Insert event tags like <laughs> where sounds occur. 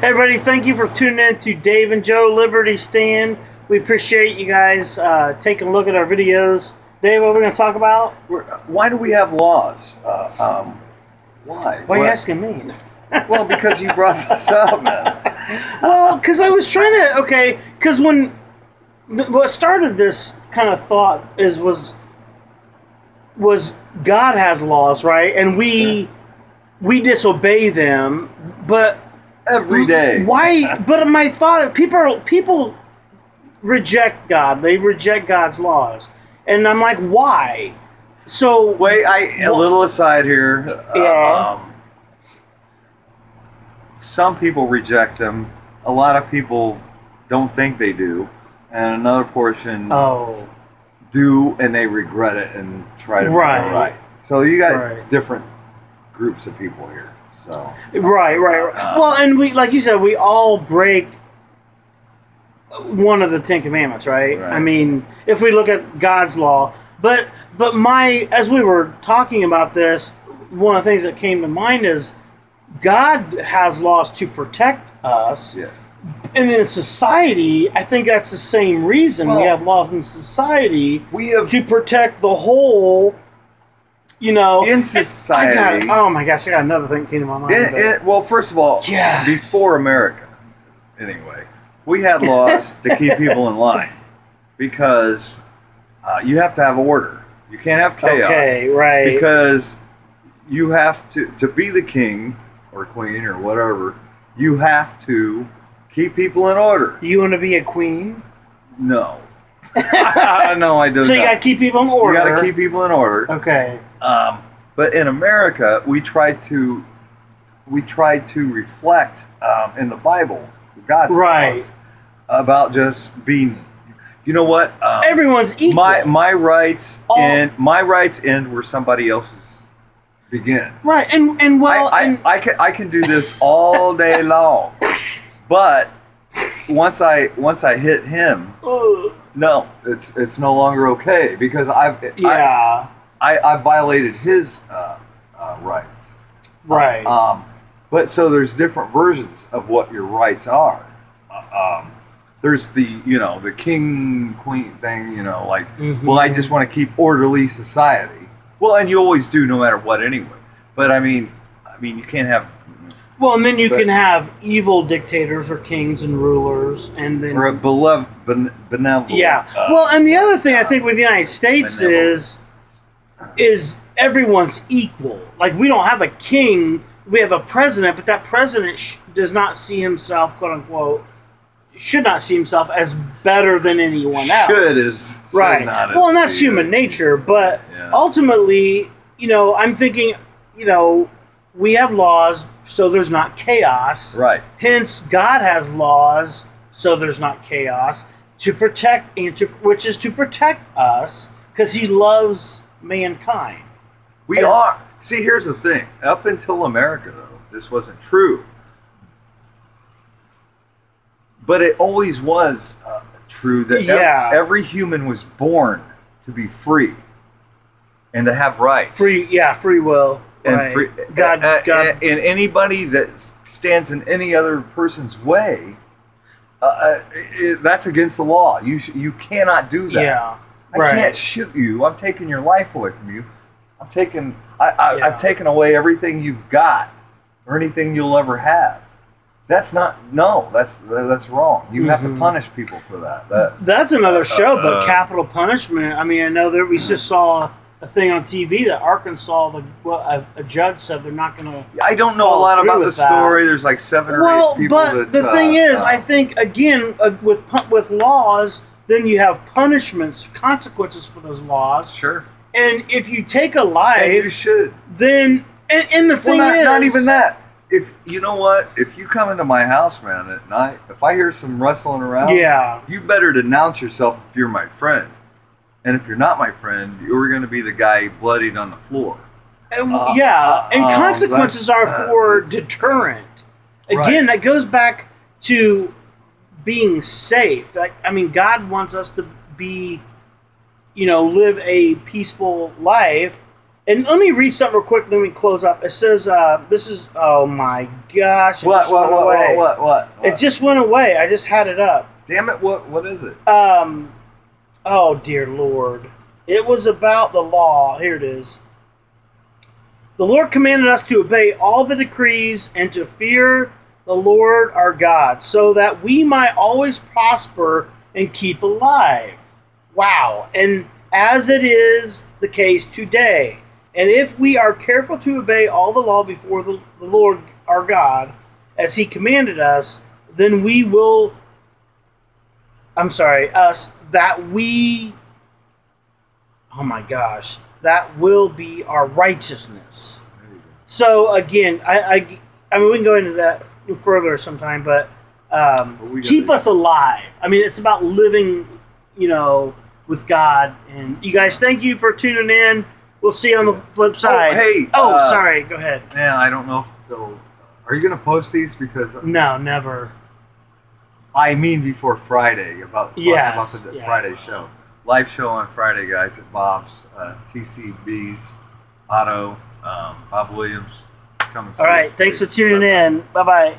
Hey everybody, thank you for tuning in to Dave and Joe Liberty Stand. We appreciate you guys uh, taking a look at our videos. Dave, what are we going to talk about? We're, why do we have laws? Uh, um, why? Why are you asking me? <laughs> Well, because you brought this up, man. well, because I was trying to, okay, because when, what started this kind of thought is, was, was God has laws, right? And we, we disobey them, but Every day. Why? <laughs> But my thought, people people reject God. They reject God's laws, and I'm like, why? So Wait, I a little aside here. Yeah. Um, some people reject them. A lot of people don't think they do, and another portion Oh, do, and they regret it and try to Right. right. So you got Right. different groups of people here. So right, right, right. Uh, well, and we, like you said, we all break one of the Ten Commandments, right? Right. I mean, if we look at God's law, but but my as we were talking about this, one of the things that came to mind is God has laws to protect us. yes, and in society, I think that's the same reason we have laws in society we have to protect the whole. You know, in society. got, oh my gosh, I got another thing came to my mind. It, it, well, first of all, Yes. before America, anyway, we had laws <laughs> to keep people in line because uh, you have to have order. You can't have chaos okay, right? because you have to to be the king or queen or whatever. You have to keep people in order. you want to be a queen, No, <laughs> <laughs> no, I don't. so you got to keep people in order. You got to keep people in order. Okay, Um, but in America, we try to we try to reflect um, in the Bible God's Right. laws about just being. You know what? Um, everyone's equal. my my rights All- end. My rights end where somebody else's begin. right, and and well, I, and, I, I can I can do this all day long, but once I once I hit him, no, it's it's no longer okay because I've yeah, I, I I violated his uh, uh, rights. right, Um, but so there's different versions of what your rights are. Uh, um, there's the you know the king queen thing. You know, like Mhm. well, I just want to keep orderly society. Well, and you always do, no matter what, anyway. But I mean, I mean, you can't have well, and then you but- can have evil dictators or kings and rulers, and then or a beloved ben, benevolent. Yeah. uh, well, and the other thing I think with the United States benevolent. is is everyone's equal. Like we don't have a king, we have a president, but that president sh- does not see himself, quote unquote, should not see himself as better than anyone else. should is right. not Well, and that's be, human nature, but Yeah. ultimately, you know, I'm thinking, you know, we have laws so there's not chaos. Right. Hence, God has laws so there's not chaos to protect and to which is to protect us because He loves mankind. We And- are. See, here's the thing. Up until America, though, this wasn't true. But it always was uh, true that ev- every human was born to be free and to have rights. Free, yeah, free will. and right. free. God, uh, God. And, and anybody that stands in any other person's way, uh, uh, i that's against the law. You sh- you cannot do that. yeah, I right. can't shoot you. I'm taking your life away from you. I'm taking. I, I, Yeah. I've taken away everything you've got, or anything you'll ever have. That's not. No, that's that's wrong. You have to Mhm. punish people for that. That That's another show, but uh, capital punishment. I mean, I know that we just saw a thing on TV that Arkansas, the well, a, a judge said they're not going to I don't know a lot about the with that. story. There's like seven or well, eight people. Well, but the thing uh, is, uh, I think again uh, with with laws, then you have punishments, consequences for those laws, sure. and if you take a And you should. then and, and the Well, thing not, is, not even that. If you know what, if you come into my house, man, at night, if I hear some rustling around, Yeah, you better denounce yourself if you're my friend. And if you're not my friend, you're going to be the guy bloodied on the floor. And- Uh, yeah, uh, and um, consequences that's- are uh, for deterrent. Right. Again, that goes back to being safe. Like, I mean, God wants us to be, you know, live a peaceful life And let me read something real quick. Then we close up. It says, uh, "This is oh my gosh, it What, what, what, what, what, what? It just went away. I just had it up. Damn it! What, what is it? Um, oh dear Lord, it was about the law. Here it is. The Lord commanded us to obey all the decrees and to fear the Lord our God, so that we might always prosper and keep alive. Wow. And as it is the case today, and if we are careful to obey all the law before the, the Lord our God, as he commanded us, then we will I'm sorry, us, that we, oh my gosh, that will be our righteousness. There you go. So again, I, I, I mean, we can go into that further sometime, but um, But we gotta- keep us alive. I mean, it's about living, you know, with God. And you guys, thank you for tuning in. We'll see you on the flip side. Oh, hey, Oh, uh, sorry. Go ahead. Yeah, I don't know if. Are you going to post these? Because No, never. I mean before Friday about Yes, about the yeah. Friday show. Live show on Friday, guys, at Bob's uh, TCB's Auto. Um, Bob Williams. All right. Thanks for tuning Bye-bye. in. Bye bye.